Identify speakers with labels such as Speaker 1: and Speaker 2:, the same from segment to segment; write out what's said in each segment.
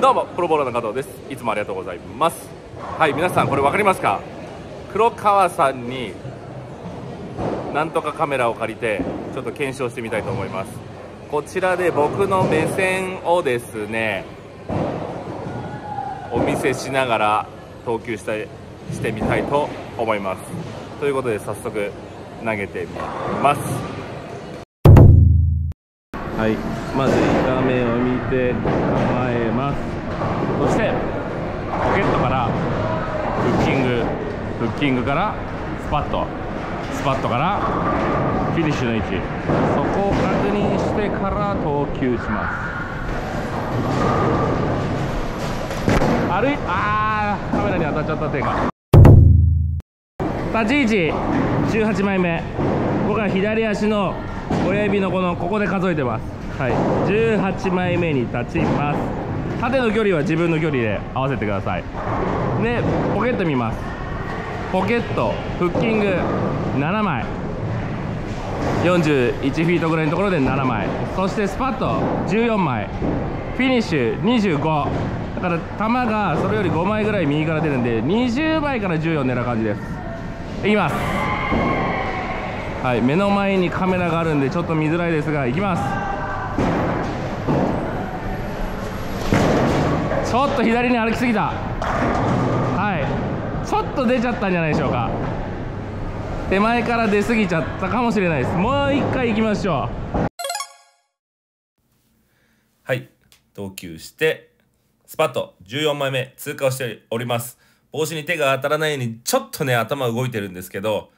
Speaker 1: どうもプロボーラーの加藤です。いつもありがとうございます。はい皆さんこれ分かりますか？黒川さんになんとかカメラを借りてちょっと検証してみたいと思います。こちらで僕の目線をですねお見せしながら投球したしてみたいと思います。ということで早速投げてみます。はい。まず1目を見て構えます。そしてポケットからフッキングフッキングからスパッとスパットからフィニッシュの位置。そこを確認してから投球します。歩いあーカメラに当たっちゃった手が。立ち位置18枚目。僕は左足の親指のこのここで数えてます。はい。18枚目に立ちます。縦の距離は自分の距離で合わせてください。でポケット見ます。ポケットフッキング7枚。41フィートぐらいのところで7枚。そしてスパット14枚。フィニッシュ25だから球がそれより5枚ぐらい右から出るんで20枚から14狙う感じです。いきます。はい。目の前にカメラがあるんでちょっと見づらいですがいきます。ちょっと左に歩きすぎた。はい。ちょっと出ちゃったんじゃないでしょうか。手前から出過ぎちゃったかもしれないです。もう一回行きましょう。はい。投球してスパッと14枚目通過をしております。帽子に手が当たらないようにちょっとね頭動いてるんですけど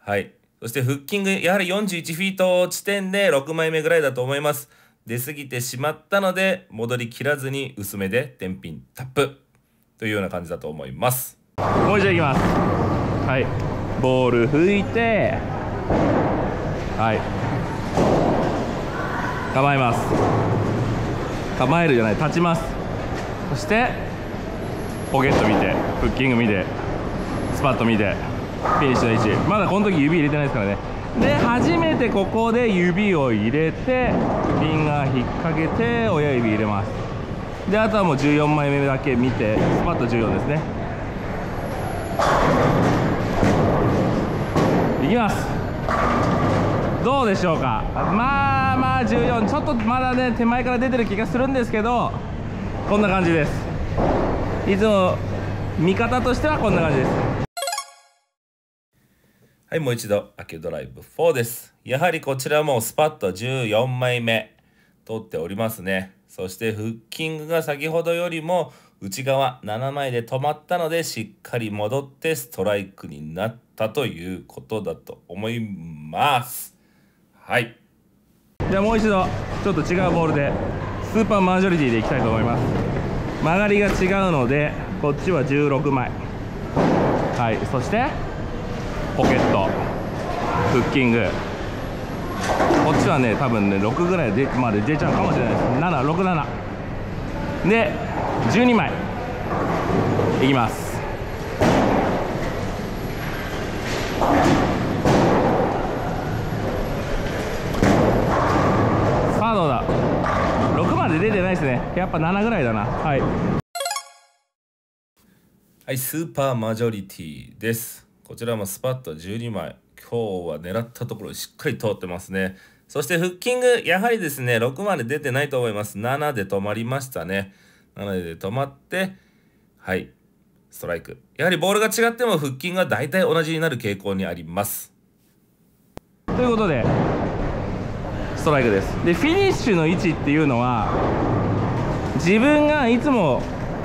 Speaker 1: はい。そしてフッキングやはり41フィート地点で6枚目ぐらいだと思います。出過ぎてしまったので戻りきらずに薄めで天品タップ。というような感じだと思います。もう一度いきます。はい。ボール拭いて。はい。構えます。構えるじゃない。立ちます。そしてポケット見て。フッキング見て。スパッと見て。フィニッシュの位置まだこの時指入れてないですからね。で初めてここで指を入れてフィンガー引っ掛けて親指入れます。であとはもう14枚目だけ見てスパッと14ですね。いきます。どうでしょうか？まあまあ14ちょっとまだね手前から出てる気がするんですけどこんな感じです。いつも見方としてはこんな感じです。はいもう一度秋ドライブ4です。やはりこちらもスパッと14枚目取っておりますね。そしてフッキングが先ほどよりも内側7枚で止まったのでしっかり戻ってストライクになったということだと思います。はい。じゃあもう一度ちょっと違うボールでスーパーマジョリティでいきたいと思います。曲がりが違うのでこっちは16枚。はいそしてポケット。フッキング。こっちはね多分ね6ぐらいでまで出ちゃうかもしれないです。767で12枚。いきます。さあどうだ？6まで出てないですね。やっぱ7ぐらいだな。はい。はいスーパーマジョリティです。こちらもスパッと12枚今日は狙ったところしっかり通ってますね。そしてフッキングやはりですね6まで出てないと思います。7で止まりましたね。7で止まってはい。ストライク。やはりボールが違っても腹筋が大体同じになる傾向にあります。ということでストライクです。でフィニッシュの位置っていうのは自分がいつも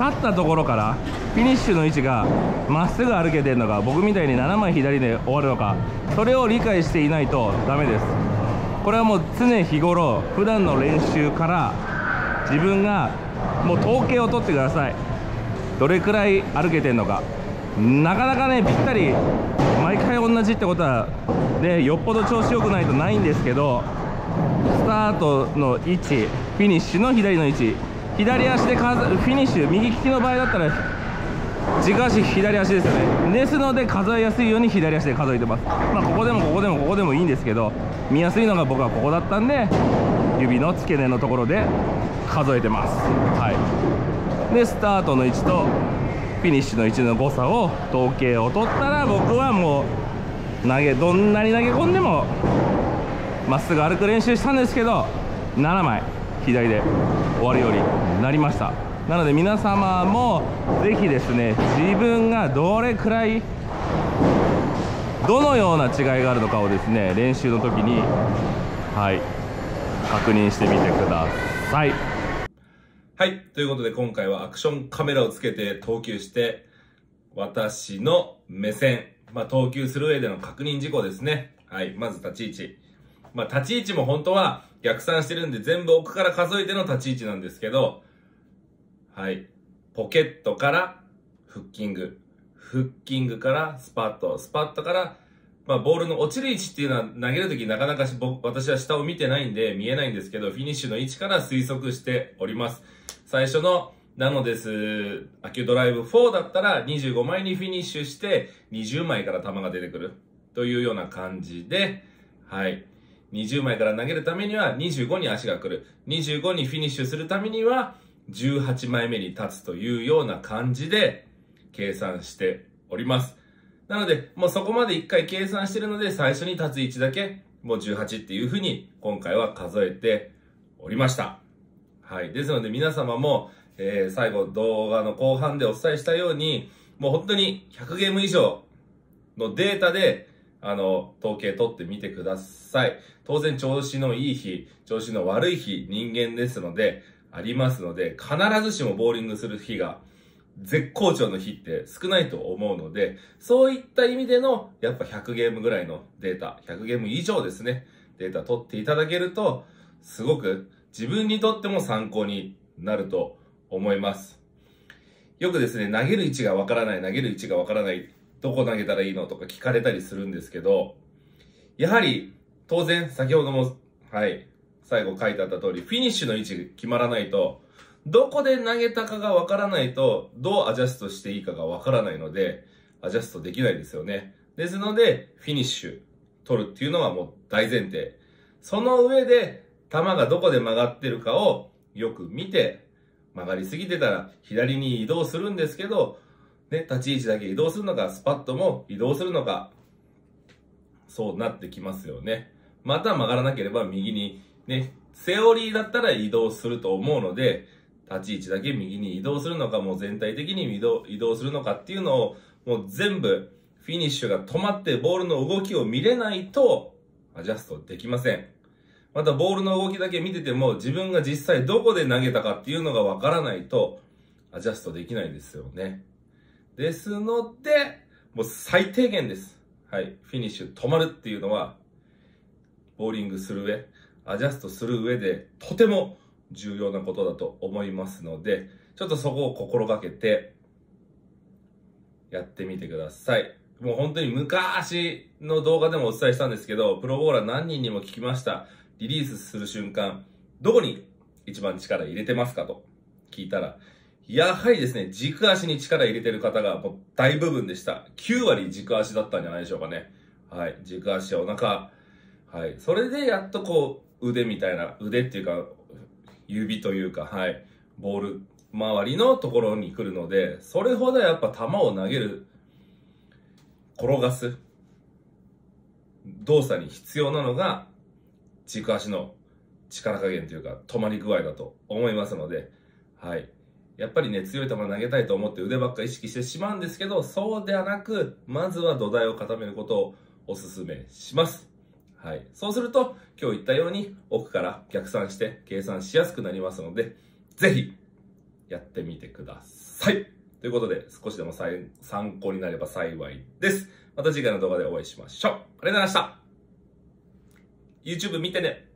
Speaker 1: 立ったところからフィニッシュの位置がまっすぐ歩けてるのか僕みたいに7枚左で終わるのかそれを理解していないとダメです。これはもう常日頃普段の練習から自分がもう統計を取ってください。どれくらい歩けてんのか。なかなかねぴったり毎回同じってことはねよっぽど調子良くないとないんですけどスタートの位置フィニッシュの左の位置左足でフィニッシュ右利きの場合だったら軸足左足ですよね。ですので数えやすいように左足で数えてます。まあここでもここでもここでもいいんですけど見やすいのが僕はここだったんで指の付け根のところで数えてます。はい。でスタートの位置とフィニッシュの位置の誤差を統計を取ったら僕はもう投げどんなに投げ込んでもまっすぐ歩く練習したんですけど7枚左で終わるようになりました。なので皆様もぜひですね自分がどれくらいどのような違いがあるのかをですね練習の時にはい確認してみてください。はいということで今回はアクションカメラをつけて投球して私の目線まあ投球する上での確認事項ですね。はいまず立ち位置。まあ立ち位置も本当は逆算してるんで全部奥から数えての立ち位置なんですけどはい。ポケットからフッキング。フッキングからスパット。スパットから、まあ、ボールの落ちる位置っていうのは投げるときなかなか私は下を見てないんで見えないんですけど、フィニッシュの位置から推測しております。最初のなのです、アキュドライブ4だったら25枚にフィニッシュして20枚から球が出てくるというような感じで、はい。20枚から投げるためには25に足が来る。25にフィニッシュするためには18枚目に立つというような感じで計算しております。なので、もうそこまで一回計算してるので、最初に立つ位置だけ、もう18っていうふうに今回は数えておりました。はい。ですので皆様も、えー、最後動画の後半でお伝えしたように、もう本当に100ゲーム以上のデータで、あの、統計取ってみてください。当然調子のいい日、調子の悪い日、人間ですので、ありますので、必ずしもボーリングする日が絶好調の日って少ないと思うので、そういった意味での、やっぱ100ゲームぐらいのデータ、100ゲーム以上ですね、データ取っていただけると、すごく自分にとっても参考になると思います。よくですね、投げる位置がわからない、投げる位置がわからない、どこ投げたらいいのとか聞かれたりするんですけど、やはり、当然、先ほども、はい、最後書いてあった通り、フィニッシュの位置決まらないと、どこで投げたかがわからないと、どうアジャストしていいかがわからないので、アジャストできないですよね。ですので、フィニッシュ取るっていうのはもう大前提。その上で、球がどこで曲がってるかをよく見て、曲がりすぎてたら左に移動するんですけど、ね、立ち位置だけ移動するのか、スパッとも移動するのか、そうなってきますよね。また曲がらなければ右にね、セオリーだったら移動すると思うので、立ち位置だけ右に移動するのか、もう全体的に移動移動するのかっていうのを、もう全部、フィニッシュが止まってボールの動きを見れないと、アジャストできません。また、ボールの動きだけ見てても、自分が実際どこで投げたかっていうのがわからないと、アジャストできないですよね。ですので、もう最低限です。はい。フィニッシュ止まるっていうのは、ボーリングする上、アジャストする上でとても重要なことだと思いますので、ちょっとそこを心がけてやってみてください。もう本当に昔の動画でもお伝えしたんですけど、プロボーラー何人にも聞きました。リリースする瞬間、どこに一番力入れてますかと聞いたら、やはりですね、軸足に力入れてる方がもう大部分でした。9割軸足だったんじゃないでしょうかね。はい。軸足やお腹。はい。それでやっとこう、腕みたいな、腕っていうか、指というか、はい、ボール周りのところに来るので、それほどやっぱ球を投げる、転がす動作に必要なのが、軸足の力加減というか、止まり具合だと思いますので、はい。やっぱりね、強い球投げたいと思って腕ばっか意識してしまうんですけど、そうではなく、まずは土台を固めることをお勧めします。はい。そうすると、今日言ったように奥から逆算して計算しやすくなりますので、ぜひやってみてください。ということで、少しでも参考になれば幸いです。また次回の動画でお会いしましょう。ありがとうございました。YouTube 見てね。